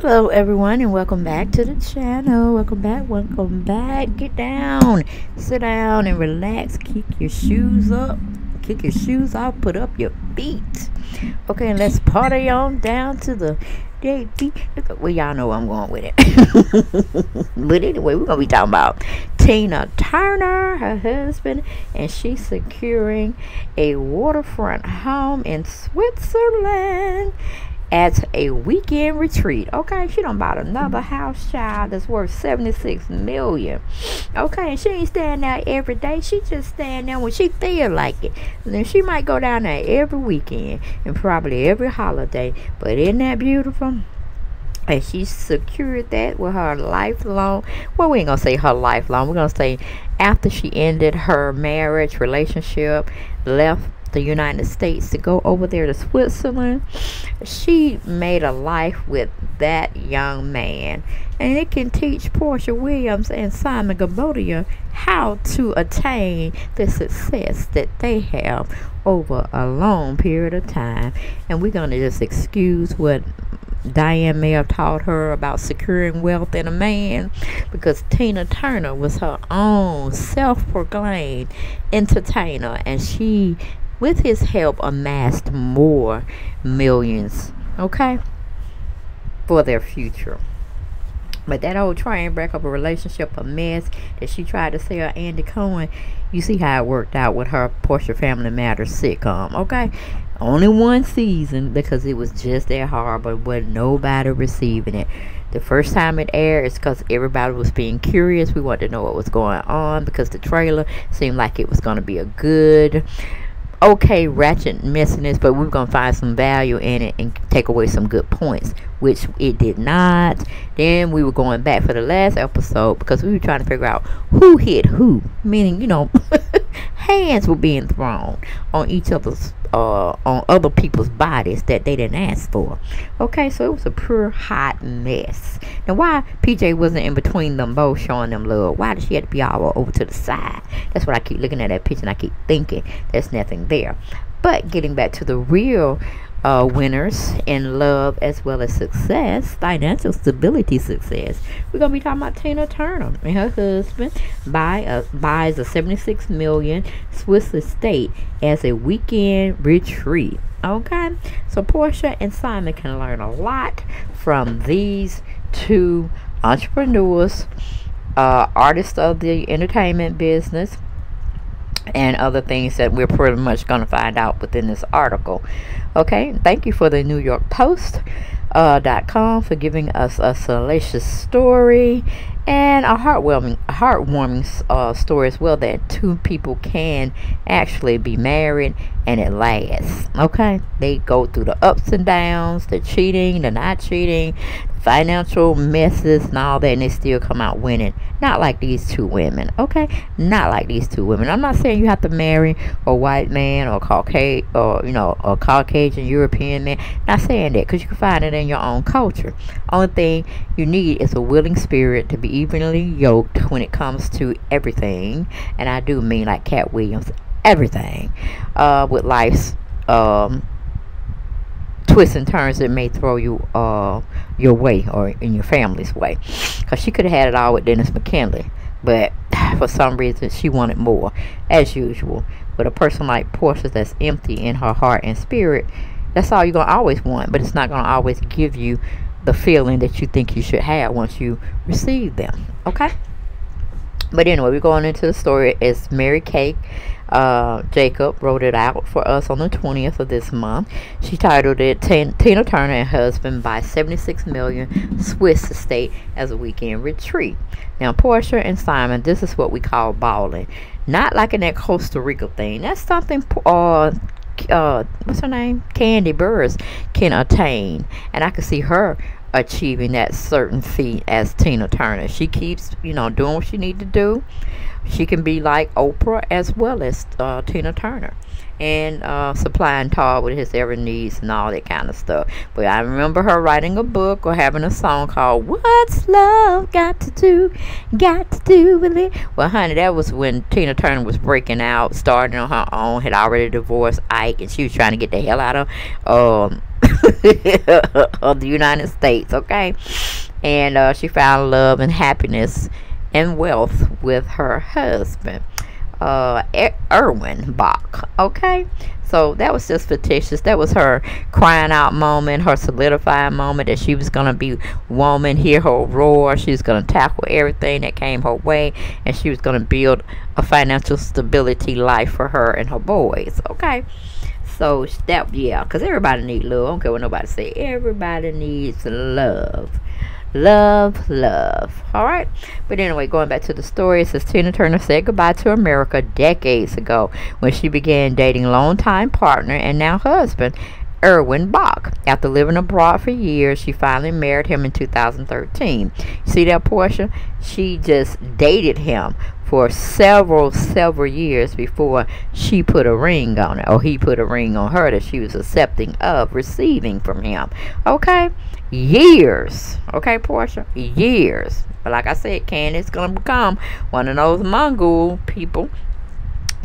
Hello everyone and welcome back to the channel. Welcome back, welcome back. Get down, sit down and relax. Kick your shoes up, kick your shoes off, put up your feet. Okay, and let's party on down to the JP. Well, y'all know I'm going with it. but anyway, we're gonna be talking about Tina Turner, her husband, and she's securing a waterfront home in Switzerland at a weekend retreat. Okay, she done bought another house child that's worth 76 million. Okay, and she ain't staying there every day. She just staying there when she feel like it. And then she might go down there every weekend and probably every holiday. But isn't that beautiful? and she secured that with her lifelong well we ain't gonna say her lifelong we're gonna say after she ended her marriage relationship left the United States to go over there to Switzerland. She made a life with that young man. And it can teach Porsha Williams and Simon Guobadia how to attain the success that they have over a long period of time. And we're going to just excuse what Diane may have taught her about securing wealth in a man because Tina Turner was her own self proclaimed entertainer and she with his help, amassed more millions, okay, for their future. But that old train wreck of a relationship, a mess that she tried to sell Andy Cohen, you see how it worked out with her Porsha Family Matters sitcom, okay? Only one season because it was just that hard, but was nobody receiving it. The first time it aired is because everybody was being curious. We wanted to know what was going on because the trailer seemed like it was going to be a good okay ratchet messiness, but we are gonna find some value in it and take away some good points, which it did not. Then we were going back for the last episode because we were trying to figure out who hit who, meaning you know, hands were being thrown on each other's uh, on other people's bodies that they didn't ask for. Okay, so it was a pure hot mess. Now, why PJ wasn't in between them both showing them love? Why did she have to be all over to the side? That's what I keep looking at that picture and I keep thinking there's nothing there. But getting back to the real uh, winners in love as well as success, financial stability success. We're gonna be talking about Tina Turner and her husband buy a, buys a 76 million Swiss estate as a weekend retreat. Okay, so Porsha and Simon can learn a lot from these two entrepreneurs, uh, artists of the entertainment business and other things that we're pretty much going to find out within this article. Okay, thank you for the New York Post. Uh, .com for giving us a salacious story and a heartwarming, heartwarming uh, story as well that two people can actually be married and it lasts. Okay, they go through the ups and downs, the cheating, the not cheating, financial messes and all that and they still come out winning not like these two women okay not like these two women i'm not saying you have to marry a white man or caucasian or you know a caucasian european man not saying that because you can find it in your own culture only thing you need is a willing spirit to be evenly yoked when it comes to everything and i do mean like Katt Williams everything uh with life's um twists and turns that may throw you uh, your way or in your family's way. Because she could have had it all with Dennis McKinley. But for some reason, she wanted more, as usual. With a person like Porsha that's empty in her heart and spirit, that's all you're going to always want. But it's not going to always give you the feeling that you think you should have once you receive them. Okay? But anyway, we're going into the story. It's Mary Kate uh, Jacob wrote it out for us on the 20th of this month. She titled it Tina Turner and Husband buy 76 million Swiss estate as a weekend retreat. Now, Porsha and Simon, this is what we call balling. Not like in that Costa Rica thing. That's something uh, uh, what's her name? Kandi Burruss can attain. And I can see her achieving that certain feat as Tina Turner. She keeps, you know, doing what she need to do. She can be like Oprah as well as uh, Tina Turner and uh, supplying Todd with his every needs and all that kind of stuff. But I remember her writing a book or having a song called "What's Love Got to Do, Got to Do with It." Well, honey, that was when Tina Turner was breaking out, starting on her own, had already divorced Ike, and she was trying to get the hell out of um, of the United States, okay? And uh, she found love and happiness and wealth with her husband, uh, Erwin Bach, okay? So that was just fictitious. That was her crying out moment, her solidifying moment that she was going to be woman, hear her roar. She was going to tackle everything that came her way, and she was going to build a financial stability life for her and her boys. Okay. So step yeah, because everybody needs love. I don't care what nobody say. Everybody needs love love, love. All right. But anyway, going back to the story, it says Tina Turner said goodbye to America decades ago when she began dating longtime partner and now husband. Erwin Bach. After living abroad for years, she finally married him in 2013. See that portion? She just dated him for several, several years before she put a ring on it, or he put a ring on her that she was accepting of receiving from him. Okay? years. Okay, Porsha? Years. But like I said, Kandi's going to become one of those Mongol people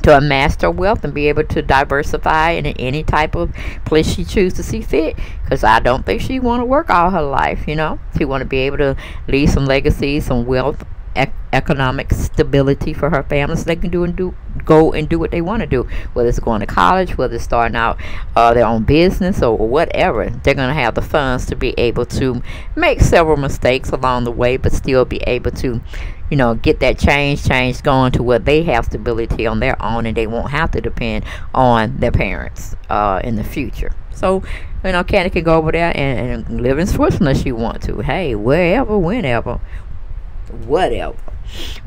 to amass her wealth and be able to diversify in any type of place she chooses to see fit. Because I don't think she want to work all her life, you know. She want to be able to leave some legacy, some wealth ec- economic stability for her family so they can do and do go and do what they want to do whether it's going to college whether it's starting out uh, their own business or whatever they're going to have the funds to be able to make several mistakes along the way but still be able to you know get that change change going to where they have stability on their own and they won't have to depend on their parents uh, in the future. So you know Kandi can go over there and, and live in Switzerland if she want to. Hey wherever whenever whatever.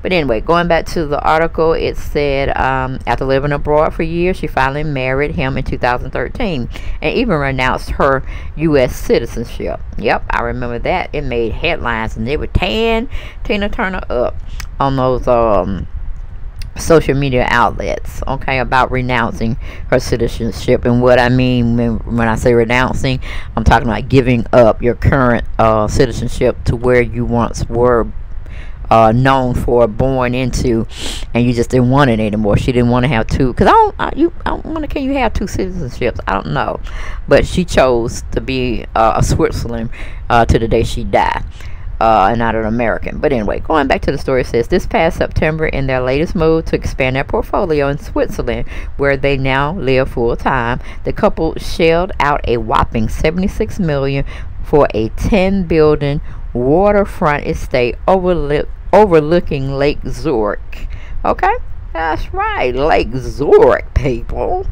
But anyway, going back to the article, it said um, after living abroad for years, she finally married him in 2013 and even renounced her U.S. citizenship. Yep, I remember that. It made headlines and they were tearing Tina Turner up on those um, social media outlets, okay, about renouncing her citizenship. And what I mean when, when I say renouncing, I'm talking about giving up your current uh, citizenship to where you once were uh, known for, born into, and you just didn't want it anymore. She didn't want to have two. Cause I don't, I, you, I don't want to. Can you have two citizenships? I don't know, but she chose to be uh, a Switzerland uh, to the day she died. Uh, and not an American. But anyway, going back to the story, says this past September, in their latest move to expand their portfolio in Switzerland, where they now live full time, the couple shelled out a whopping 76 million for a 10 building waterfront estate overlook, overlooking Lake Zurich. Okay? That's right, Lake Zurich, people.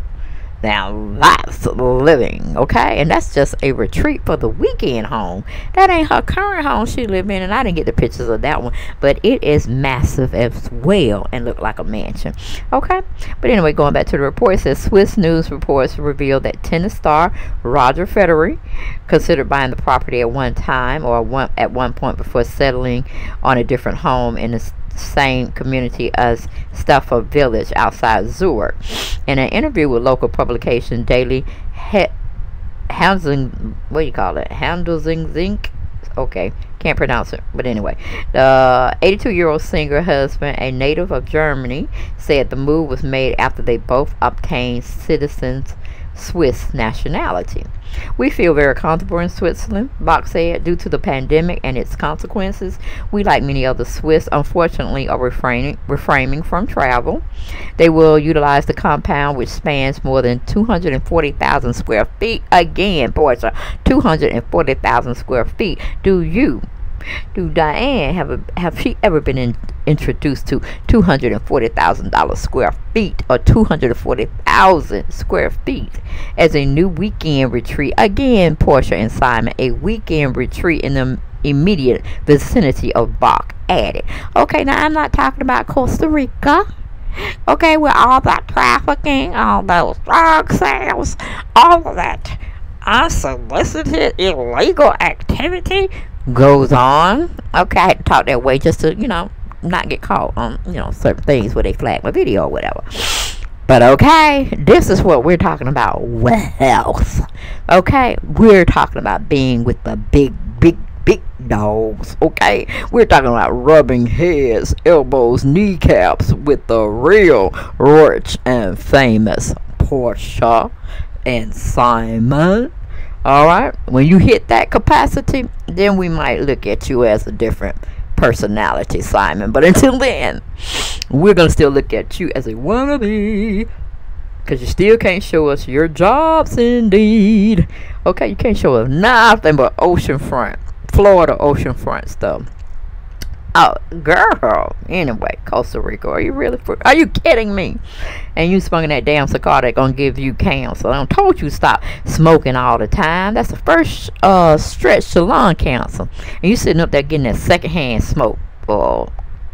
Now that's living, okay? And that's just a retreat for the weekend home. That ain't her current home she live in, and I didn't get the pictures of that one. But it is massive as well and look like a mansion, okay? But anyway, going back to the report, it says Swiss news reports reveal that tennis star Roger Federer considered buying the property at one time or one at one point before settling on a different home in the same community as Stafford Village outside Zurich. In an interview with local publication Daily Housing, what do you call it? Handelsing Zinc. Okay, can't pronounce it, but anyway, the 82-year-old singer husband, a native of Germany, said the move was made after they both obtained citizens Swiss nationality. We feel very comfortable in Switzerland, Bach said, due to the pandemic and its consequences. We, like many other Swiss, unfortunately are refraining, refraining from travel. They will utilize the compound, which spans more than 240,000 square feet. Again, boys, 240,000 square feet. Do you do Diane have a, have she ever been in, introduced to two hundred and forty thousand dollars square feet or two hundred and forty thousand square feet as a new weekend retreat? Again, Porsha and Simon, a weekend retreat in the immediate vicinity of Bach added. Okay, now I'm not talking about Costa Rica. Okay, with all that trafficking, all those drug sales, all of that unsolicited illegal activity goes on. Okay, I had to talk that way just to, you know, not get caught on, you know, certain things where they flag my video or whatever. But okay, this is what we're talking about wealth. Okay, we're talking about being with the big, big, big dogs. Okay, we're talking about rubbing heads, elbows, kneecaps with the real rich and famous Porsha and Simon. All right. When you hit that capacity, then we might look at you as a different personality, Simon. But until then, we're to still look at you as a wannabe. Because you still can't show us your jobs, indeed. Okay, you can't show us nothing but oceanfront, Florida oceanfront stuff. Oh, girl. Anyway, Costa Rica. Are you really? For, are you kidding me? And you smoking that damn cigar that gonna give you cancer. I told you stop smoking all the time. That's the first uh stretch to lung cancer. And you sitting up there getting that secondhand smoke uh,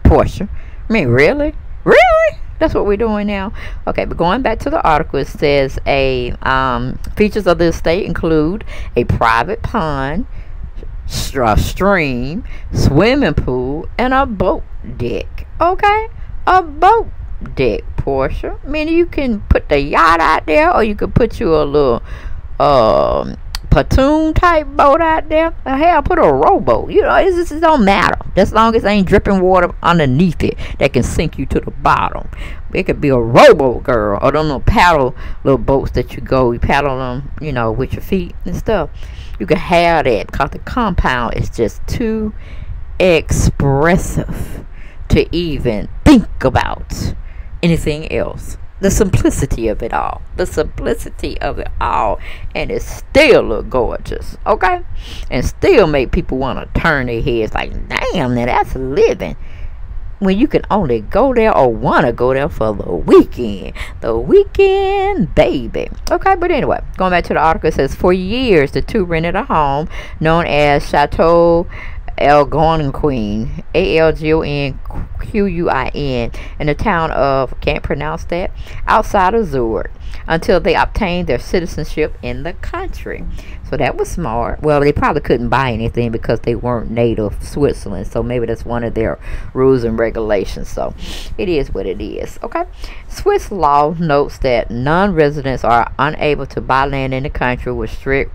portion. I mean, really? Really? That's what we're doing now. Okay, but going back to the article, it says a um, features of the estate include a private pond a stream, swimming pool, and a boat deck. Okay? A boat deck, Porsha. Meaning you can put the yacht out there or you can put you a little um platoon type boat out there. Hell, put a rowboat. You know, it just don't matter. As long as ain't dripping water underneath it that can sink you to the bottom. It could be a rowboat, girl, or those little paddle little boats that you go, you paddle them, you know, with your feet and stuff you can have that because the compound is just too expressive to even think about anything else. The simplicity of it all. The simplicity of it all. And it still look gorgeous. Okay? And still make people want to turn their heads like, damn, now that's living when you can only go there or want to go there for the weekend. The weekend, baby. Okay, but anyway, going back to the article, it says for years the two rented a home known as Chateau Algonquin, A L G O N Q U I N, in the town of, can't pronounce that, outside of Zurich, until they obtained their citizenship in the country. So that was smart. Well, they probably couldn't buy anything because they weren't native Switzerland. So maybe that's one of their rules and regulations. So it is what it is. Okay. Swiss law notes that non residents are unable to buy land in the country with strict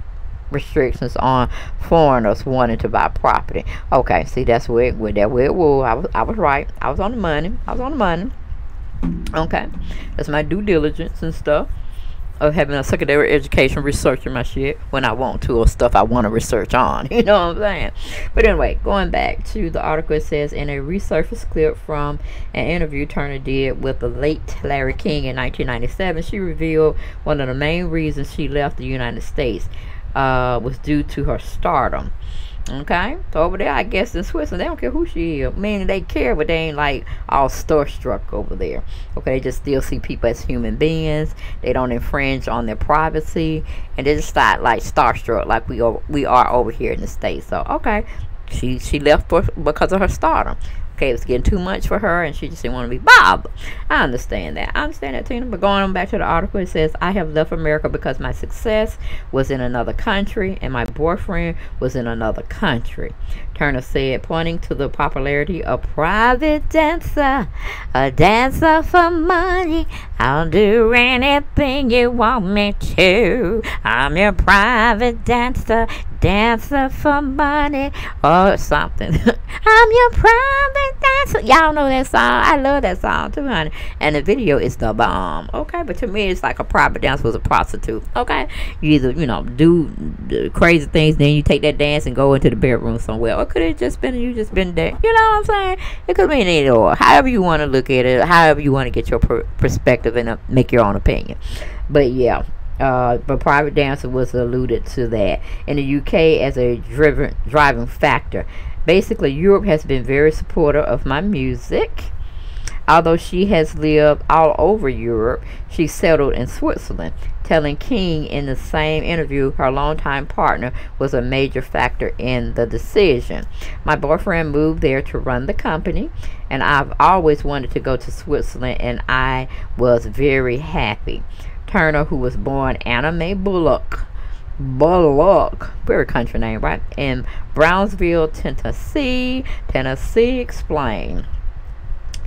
restrictions on foreigners wanting to buy property. Okay, see that's where where that where it was. I was I was right. I was on the money. I was on the money. Okay, that's my due diligence and stuff of having a secondary education researching my shit when I want to or stuff I want to research on. You know what I'm saying? But anyway, going back to the article, it says in a resurfaced clip from an interview Turner did with the late Larry King in 1997, she revealed one of the main reasons she left the United States uh, was due to her stardom. Okay, so over there, I guess in Switzerland, they don't care who she is. Meaning they care, but they ain't like all starstruck over there. Okay, they just still see people as human beings. They don't infringe on their privacy, and they just not like starstruck like we are, we are over here in the states. So okay, she she left for because of her stardom okay, it was getting too much for her and she just didn't want to be Bob. I understand that. I understand that, Tina. But going on back to the article, it says, I have left America because my success was in another country and my boyfriend was in another country. Turner said, pointing to the popularity of private dancer, a dancer for money. I'll do anything you want me to. I'm your private dancer, dancer for money, or something. I'm your private. Y'all know that song. I love that song too, honey. And the video is the bomb. Okay, but to me, it's like a private dancer was a prostitute. Okay, you either you know do crazy things, then you take that dance and go into the bedroom somewhere or could it just been you just been there? You know what I'm saying? It could mean either or. However you want to look at it, however you want to get your per- perspective and uh, make your own opinion. But yeah. Uh, but private dancer was alluded to that in the UK as a driven driving factor. Basically, Europe has been very supportive of my music. Although she has lived all over Europe, she settled in Switzerland telling King in the same interview her longtime partner was a major factor in the decision. My boyfriend moved there to run the company, and I've always wanted to go to Switzerland, and I was very happy. Turner, who was born Anna Mae Bullock, Bullock, very country name, right? In Brownsville, Tennessee, Tennessee, explained.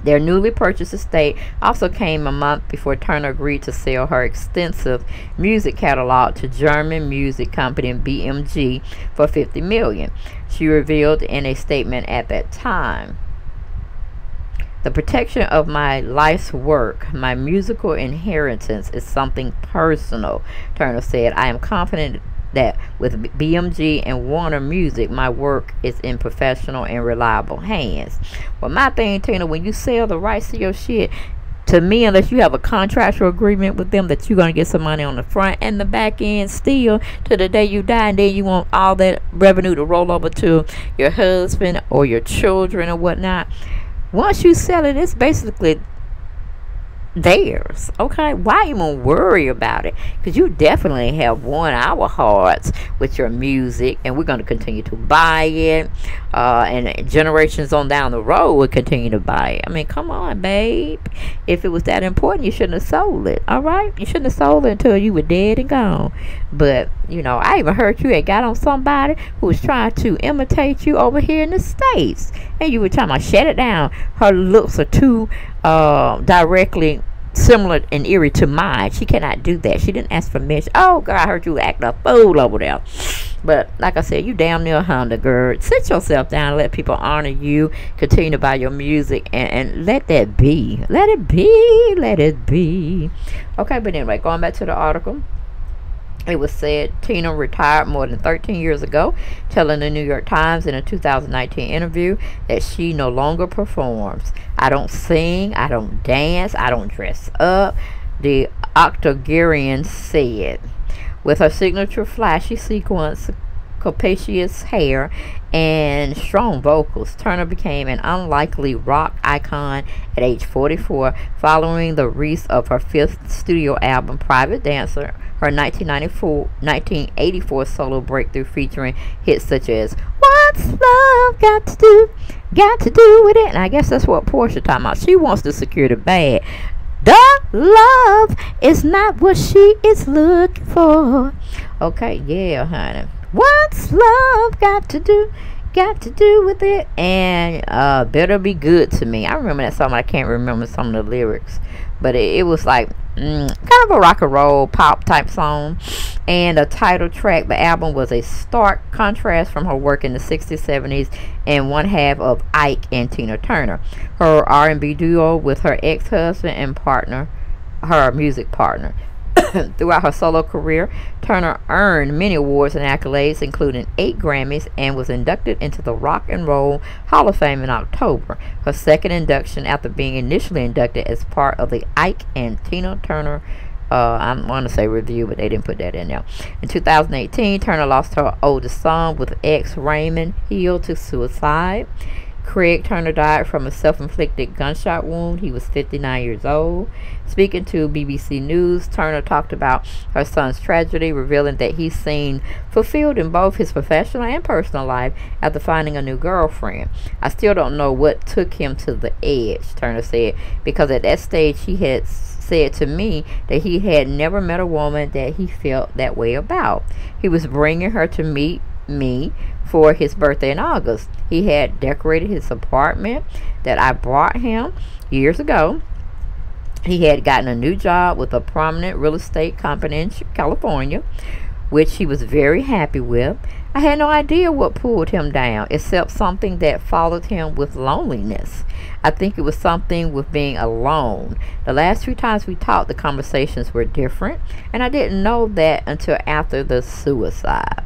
Their newly purchased estate also came a month before Turner agreed to sell her extensive music catalog to German music company BMG for 50 million. She revealed in a statement at that time. The protection of my life's work, my musical inheritance, is something personal, Turner said. I am confident that with BMG and Warner Music, my work is in professional and reliable hands. Well, my thing, Tina, when you sell the rights to your shit, to me, unless you have a contractual agreement with them that you're going to get some money on the front and the back end still to the day you die, and then you want all that revenue to roll over to your husband or your children or whatnot. Once you sell it, it's basically theirs. Okay, why even worry about it? Because you definitely have won our hearts with your music, and we're going to continue to buy it. Uh, and generations on down the road will continue to buy it. I mean, come on, babe. If it was that important, you shouldn't have sold it. All right, you shouldn't have sold it until you were dead and gone. But you know, I even heard you had got on somebody who was trying to imitate you over here in the states, and you were trying to shut it down. Her looks are too uh, directly similar and eerie to mine. She cannot do that. She didn't ask for permission. Oh, girl, I heard you act a fool over there. But like I said, you damn near Honda, girl. Sit yourself down and let people honor you. Continue to buy your music and, and let that be. Let it be. Let it be. Okay, but anyway, going back to the article. It was said Tina retired more than 13 years ago, telling the New York Times in a 2019 interview that she no longer performs. I don't sing, I don't dance, I don't dress up, the octogenarian said. With her signature flashy sequence, capacious hair, and strong vocals, Turner became an unlikely rock icon at age 44 following the release of her fifth studio album, Private Dancer her 1994, 1984 solo breakthrough featuring hits such as What's Love Got to Do? Got to Do with It? And I guess that's what Porsha talking about. She wants to secure the bag. The love is not what she is looking for. Okay, yeah, honey. What's love got to do? Got to do with it? And uh, better be good to me. I remember that song. I can't remember some of the lyrics but it, it was like mm, kind of a rock and roll pop type song and the title track the album was a stark contrast from her work in the 60s 70s and one half of ike and tina turner her r&b duo with her ex-husband and partner her music partner Throughout her solo career, Turner earned many awards and accolades, including eight Grammys, and was inducted into the Rock and Roll Hall of Fame in October. Her second induction after being initially inducted as part of the Ike and Tina Turner uh, I want to say Revue, but they didn't put that in there. In 2018, Turner lost her oldest son with ex Raymond Hill to suicide. Craig Turner died from a self-inflicted gunshot wound. He was 59 years old. Speaking to BBC News, Turner talked about her son's tragedy, revealing that he's seen fulfilled in both his professional and personal life after finding a new girlfriend. I still don't know what took him to the edge, Turner said, because at that stage he had said to me that he had never met a woman that he felt that way about. He was bringing her to meet me for his birthday in August. He had decorated his apartment that I bought him years ago. He had gotten a new job with a prominent real estate company in California, which he was very happy with. I had no idea what pulled him down, except something that followed him with loneliness. I think it was something with being alone. The last few times we talked, the conversations were different, and I didn't know that until after the suicide.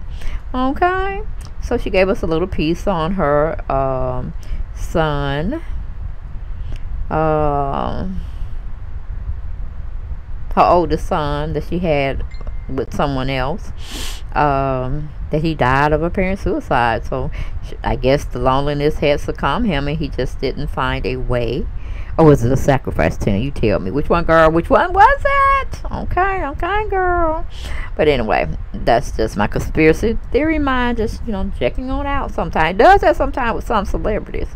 Okay? So she gave us a little piece on her um, son. Um, her oldest son that she had with someone else. Um, that he died of apparent suicide. So I guess the loneliness had succumbed him and he just didn't find a way or was it a sacrifice to You tell me. Which one, girl? Which one was it? Okay, okay, girl. But anyway, that's just my conspiracy theory mind. Just, you know, checking on out sometimes. It does that sometimes with some celebrities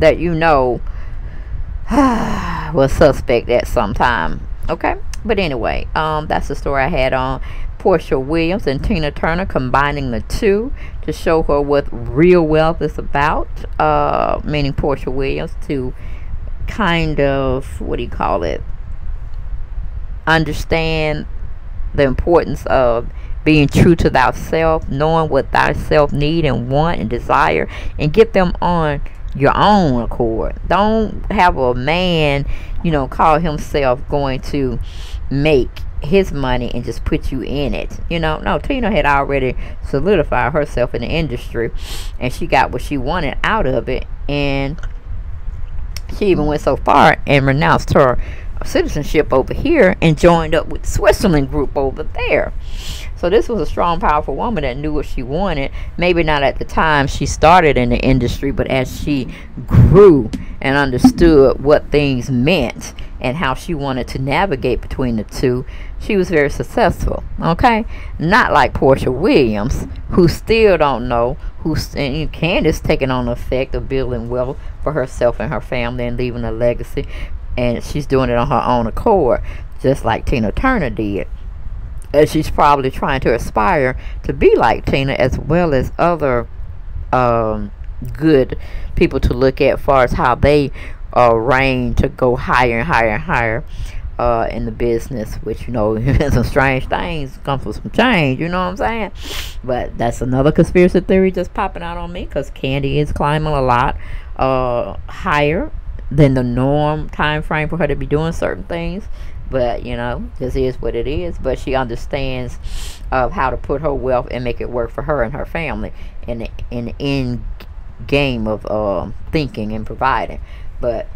that you know was suspect at some time. Okay? But anyway, um, that's the story I had on Porsha Williams and Tina Turner combining the two to show her what real wealth is about. Uh, meaning Porsha Williams to kind of what do you call it understand the importance of being true to thyself knowing what thyself need and want and desire and get them on your own accord don't have a man you know call himself going to make his money and just put you in it. You know, no, Tina had already solidified herself in the industry and she got what she wanted out of it. And she even went so far and renounced her citizenship over here and joined up with Switzerland group over there. So this was a strong, powerful woman that knew what she wanted. Maybe not at the time she started in the industry, but as she grew and understood what things meant and how she wanted to navigate between the two, she was very successful. Okay, not like Porsha Williams, who still don't know. Who's and Candace taking on the effect of building wealth for herself and her family and leaving a legacy, and she's doing it on her own accord, just like Tina Turner did and she's probably trying to aspire to be like Tina as well as other um, good people to look at as far as how they uh, reign to go higher and higher and higher uh, in the business, which, you know, some strange things come from some change, you know what I'm saying? But that's another conspiracy theory just popping out on me because Kandi is climbing a lot uh, higher than the norm time frame for her to be doing certain things but you know this is what it is. But she understands of how to put her wealth and make it work for her and her family in the in the end game of um, thinking and providing. But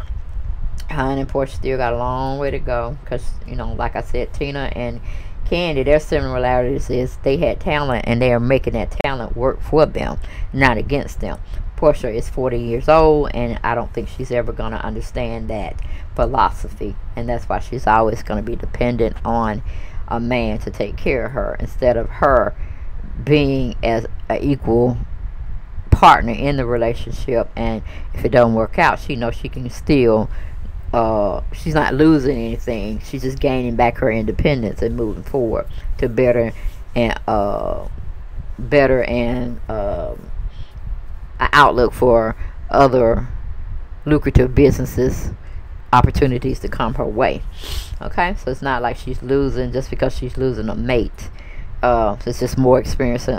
Han and Porsha still got a long way to go because you know like I said Tina and Kandi their similarities is they had talent and they are making that talent work for them not against them Porsha is 40 years old, and I don't think she's ever going to understand that philosophy. And that's why she's always going to be dependent on a man to take care of her instead of her being as an equal partner in the relationship. And if it don't work out, she knows she can still. Uh, she's not losing anything. She's just gaining back her independence and moving forward to better and uh, better and um, outlook for other lucrative businesses opportunities to come her way. Okay? So it's not like she's losing just because she's losing a mate. Uh, it's just more experience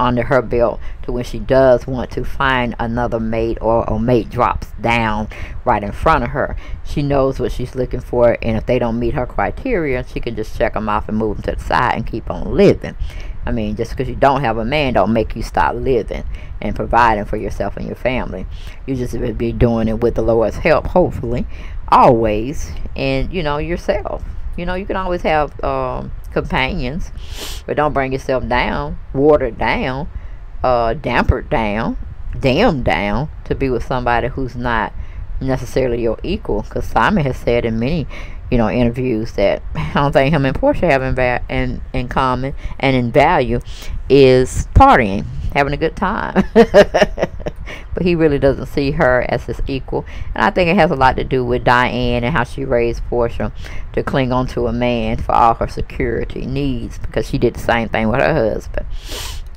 under her belt to when she does want to find another mate or a mate drops down right in front of her. She knows what she's looking for and if they don't meet her criteria she can just check them off and move them to the side and keep on living I mean, just because you don't have a man don't make you stop living and providing for yourself and your family. You just be doing it with the Lord's help, hopefully, always, and, you know, yourself. You know, you can always have um, companions, but don't bring yourself down, watered down, uh, dampered down, damned down to be with somebody who's not necessarily your equal. Because Simon has said in many you know, interviews that I don't think him and Porsha have in, va- in, in common and in value is partying, having a good time. but he really doesn't see her as his equal. And I think it has a lot to do with Diane and how she raised Porsha to cling on to a man for all her security needs because she did the same thing with her husband.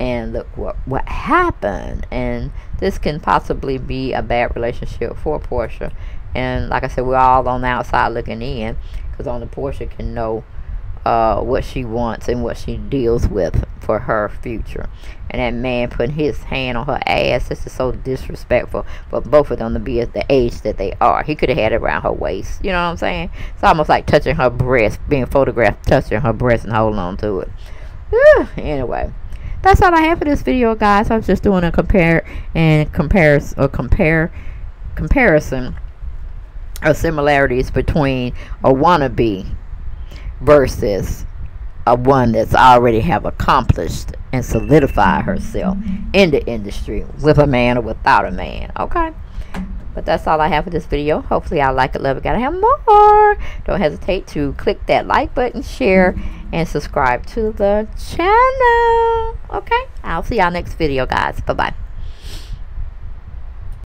And look what, what happened. And this can possibly be a bad relationship for Porsha and like I said, we're all on the outside looking in because only Porsha can know uh, what she wants and what she deals with for her future. And that man putting his hand on her ass, this is so disrespectful for both of them to be at the age that they are. He could have had it around her waist. You know what I'm saying? It's almost like touching her breast, being photographed, touching her breast and holding on to it. anyway, that's all I have for this video, guys. I was just doing a compare and compares or compare comparison of similarities between a wannabe versus a one that's already have accomplished and solidified herself mm-hmm. in the industry with a man or without a man okay but that's all I have for this video. Hopefully I like it, love it, gotta have more. Don't hesitate to click that like button, share, and subscribe to the channel. Okay? I'll see y'all next video, guys. Bye-bye.